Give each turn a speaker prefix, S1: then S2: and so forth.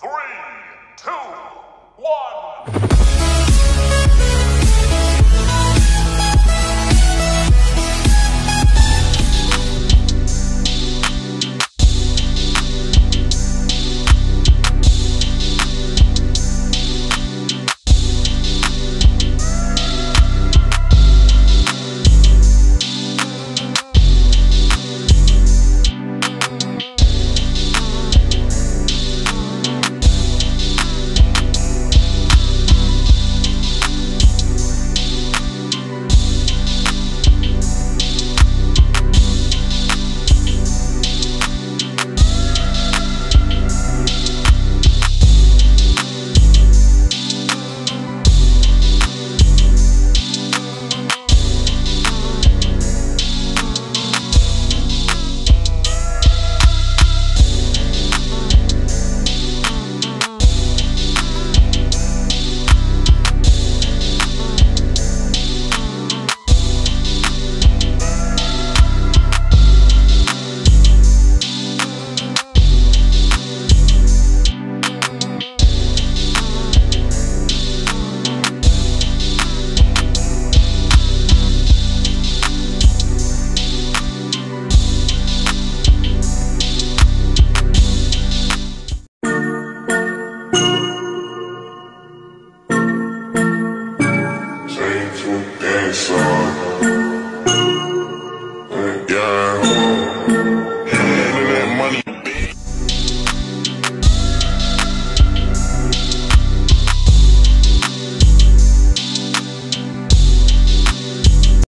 S1: Three, two, one. Inside.